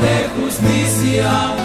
αντέχουν στη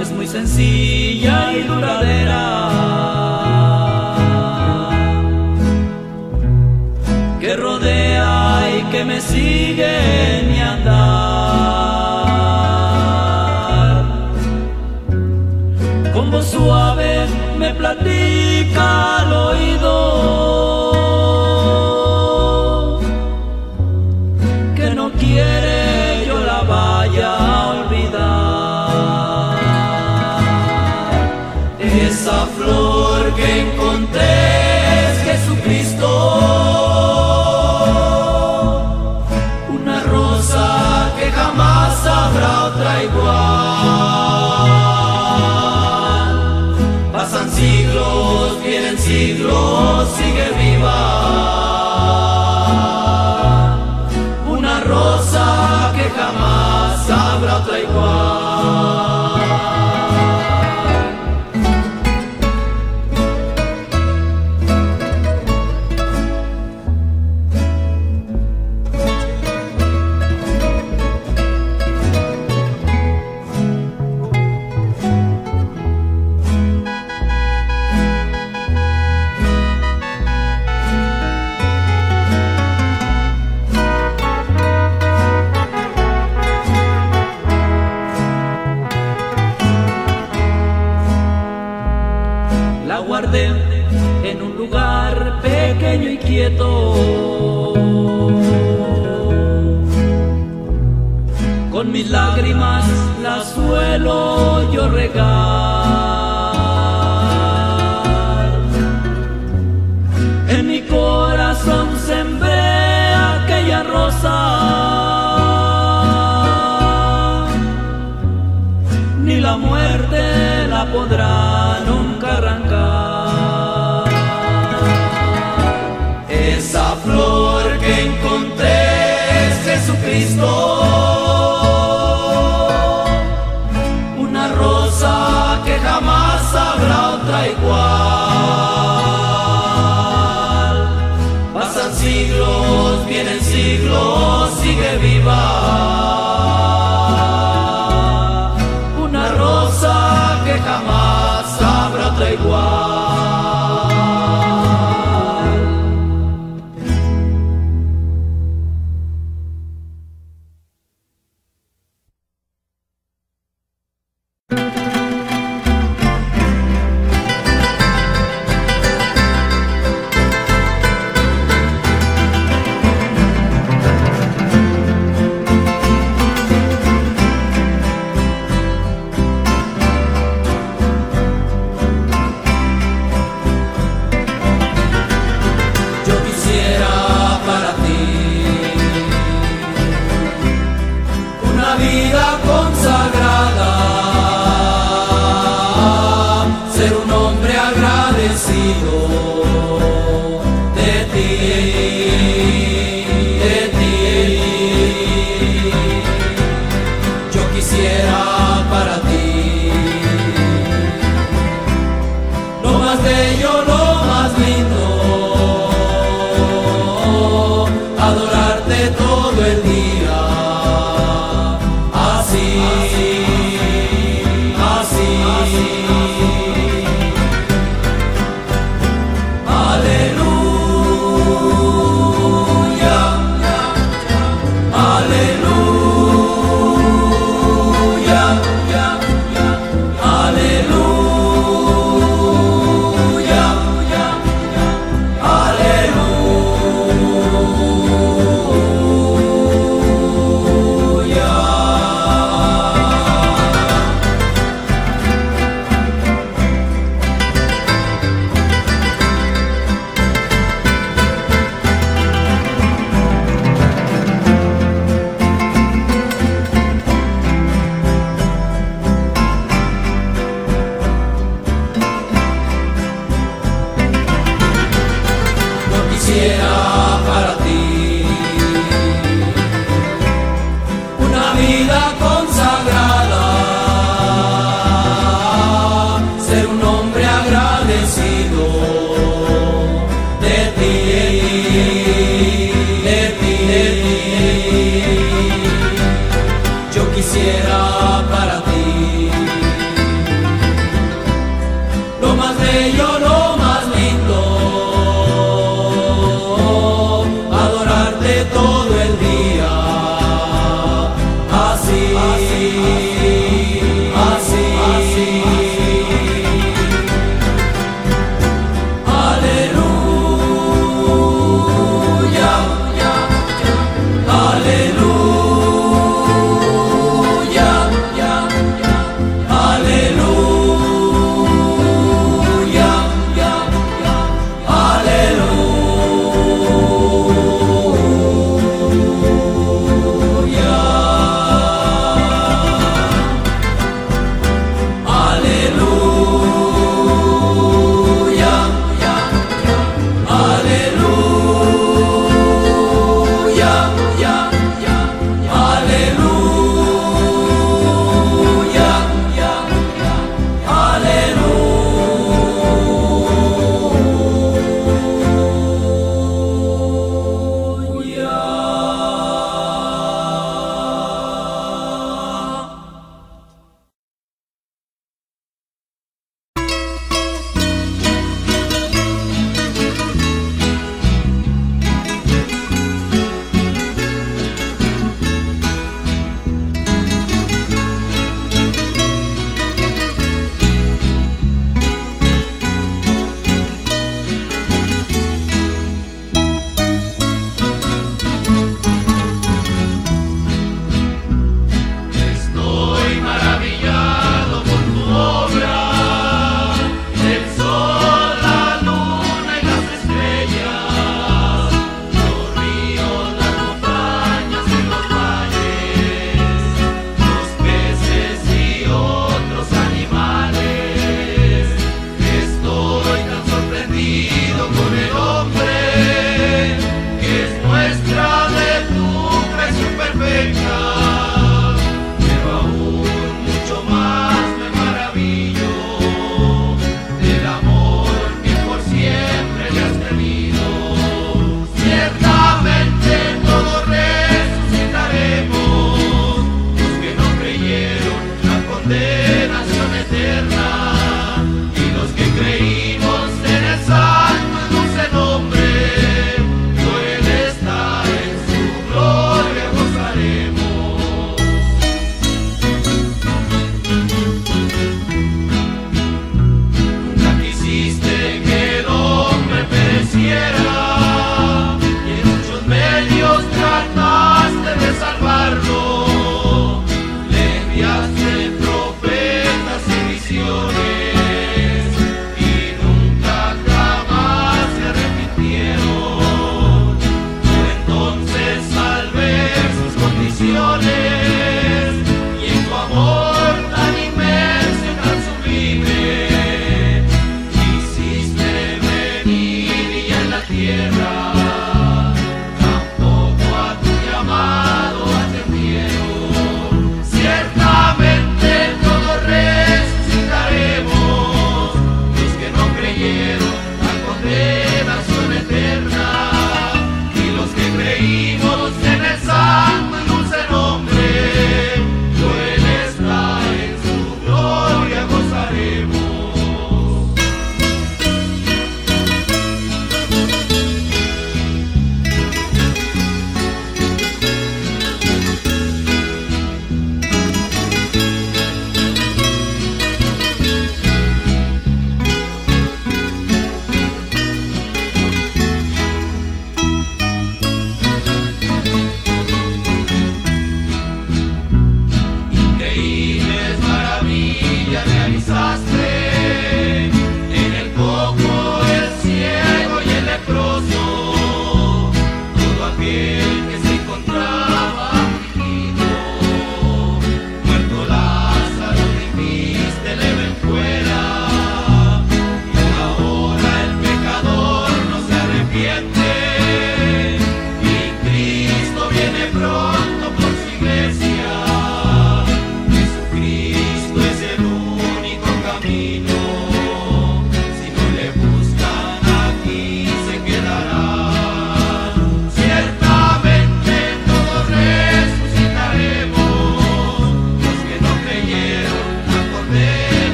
es muy sencilla y duradera. Que rodea y que me sigue en mi andar. Con voz suave me platica al oído. yo regalo.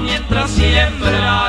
Mientras siembra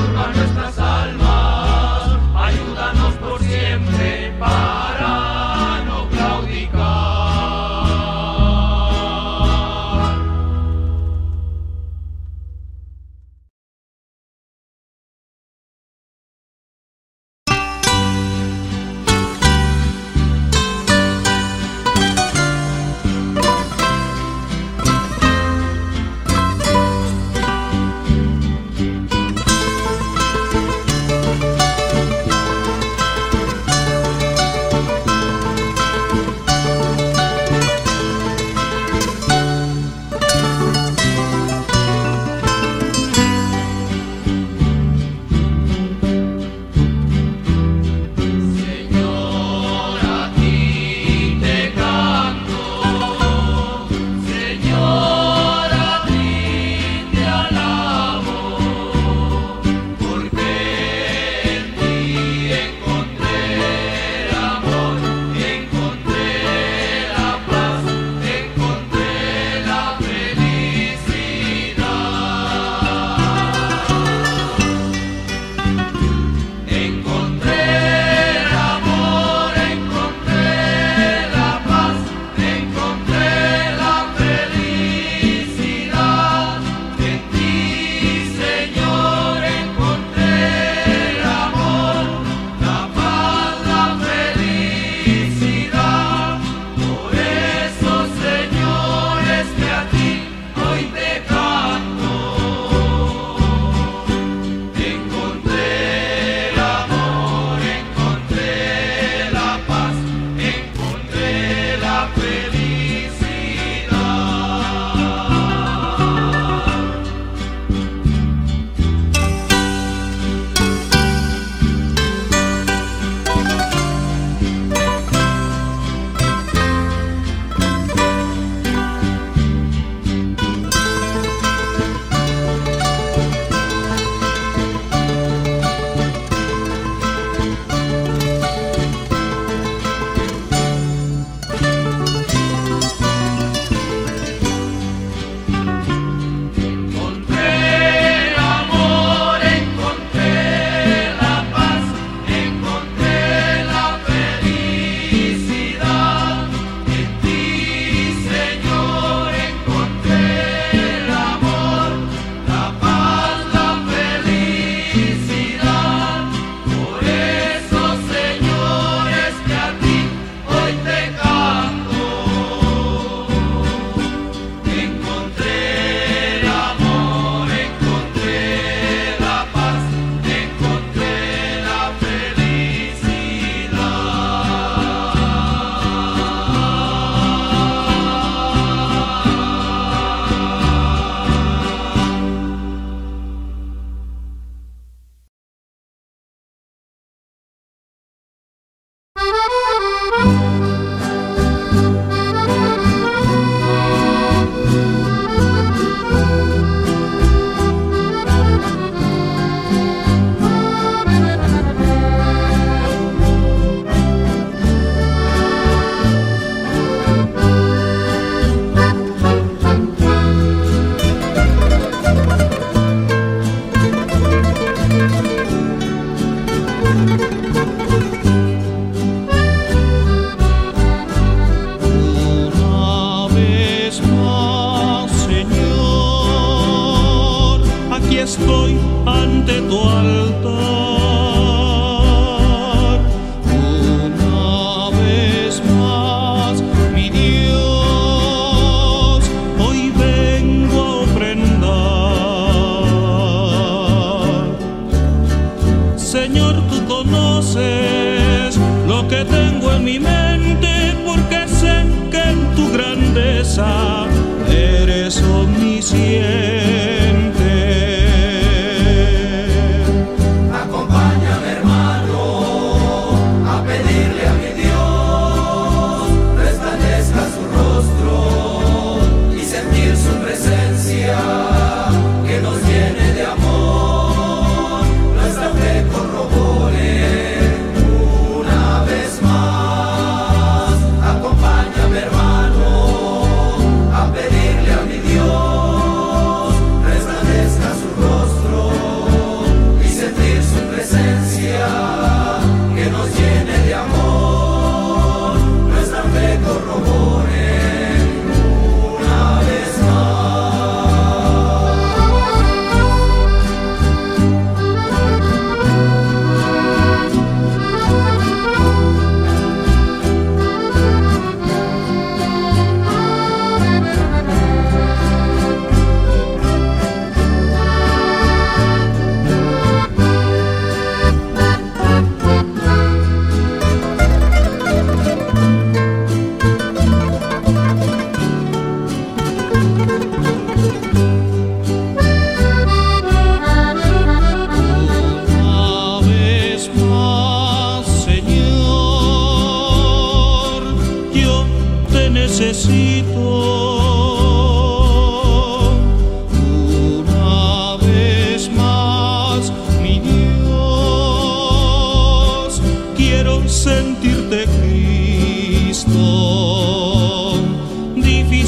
sur nuestra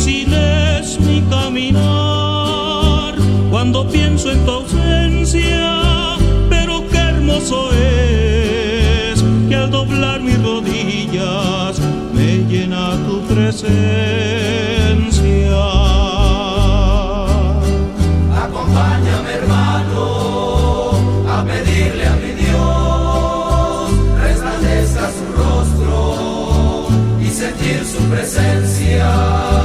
difícil es mi caminar cuando pienso en tu ausencia, pero qué hermoso es que al doblar mis rodillas me llena tu presencia. Acompáñame hermano a pedirle a mi Dios, resplandezca su rostro y sentir su presencia.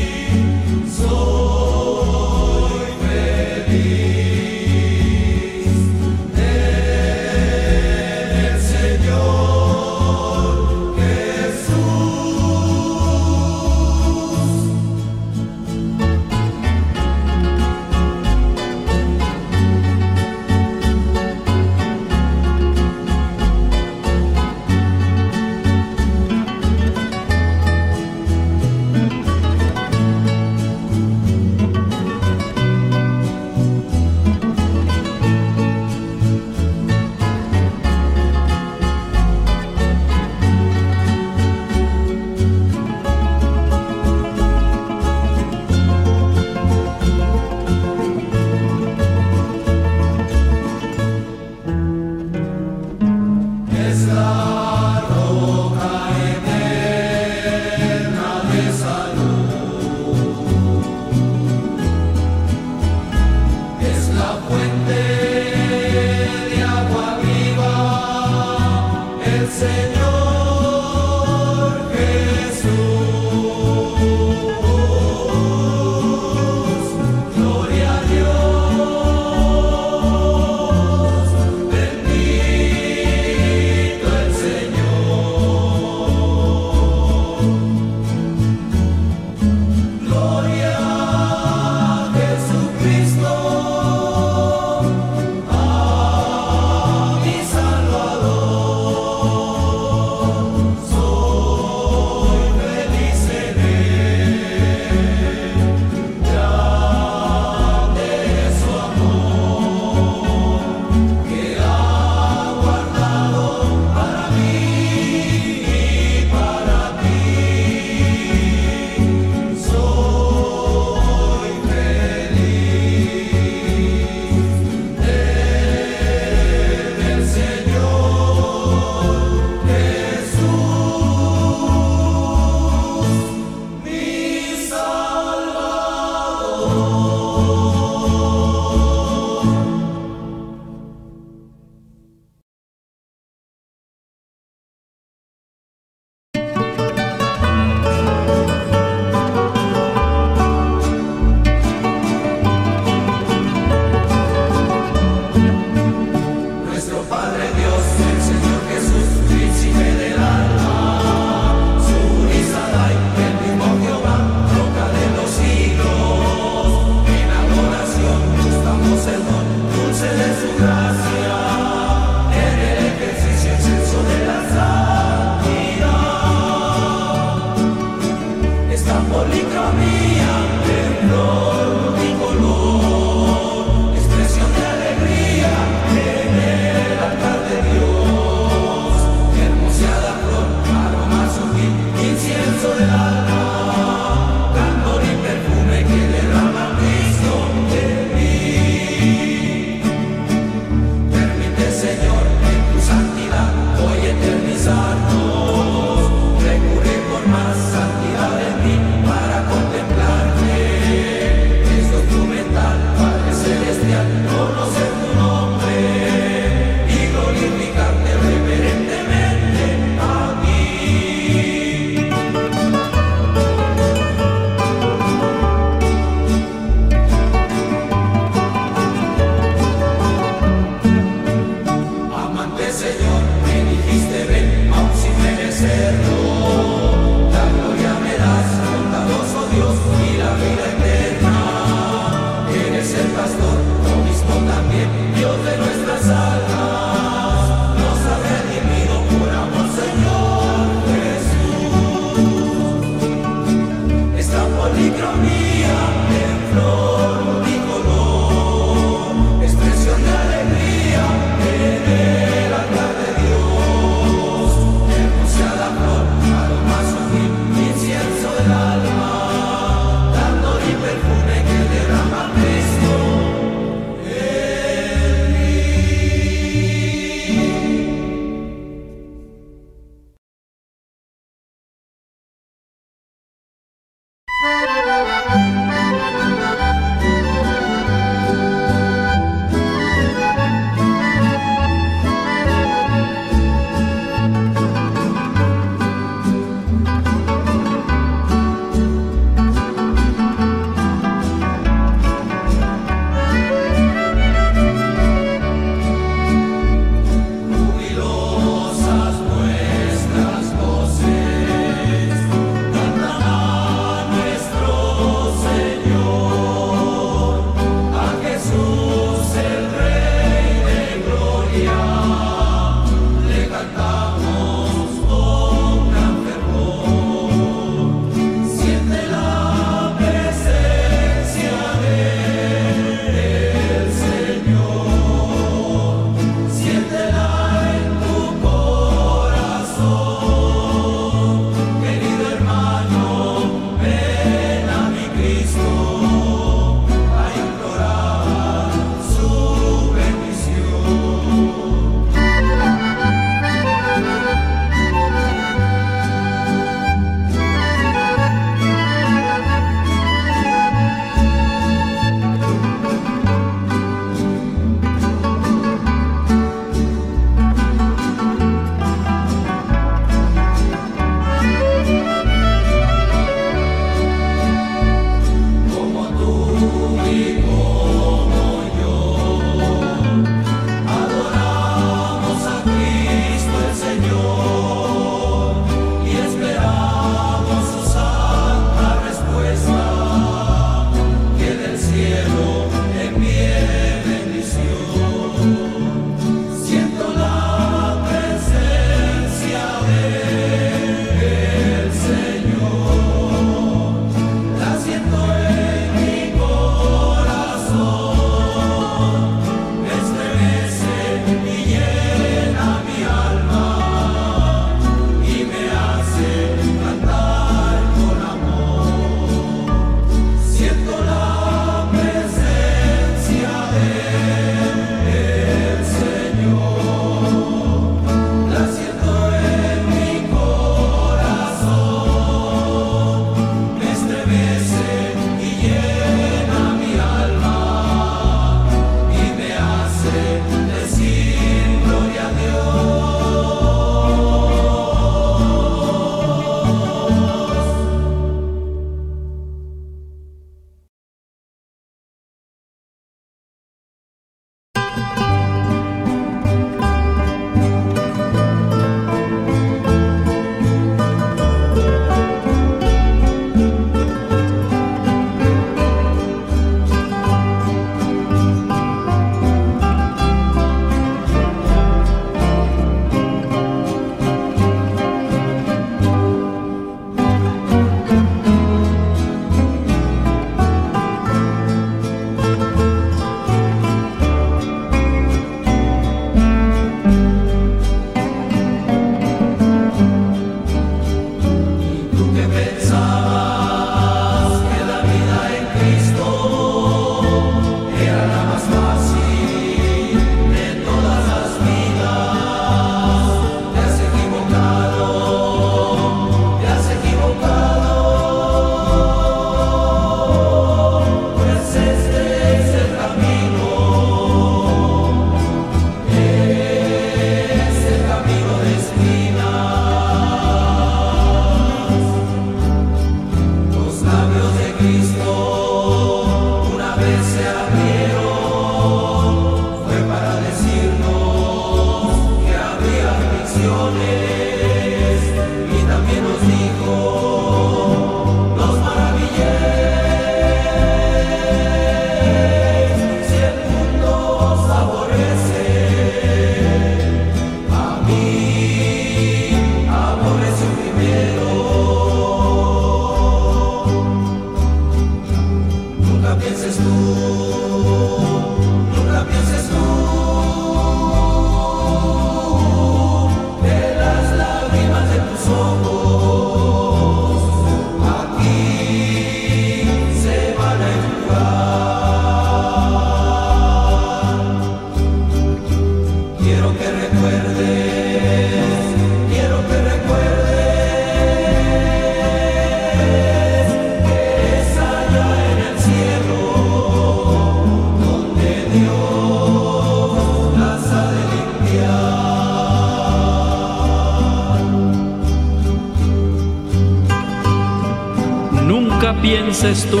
Pienses tú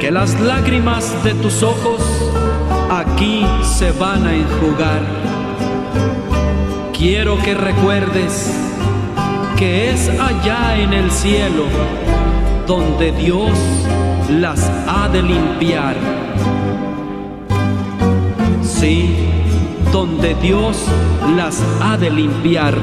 que las lágrimas de tus ojos aquí se van a enjugar. Quiero que recuerdes que es allá en el cielo donde Dios las ha de limpiar. Sí, donde Dios las ha de limpiar.